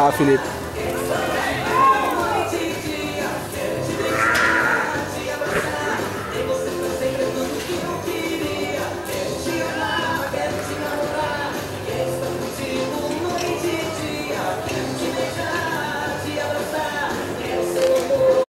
Ah, Philip.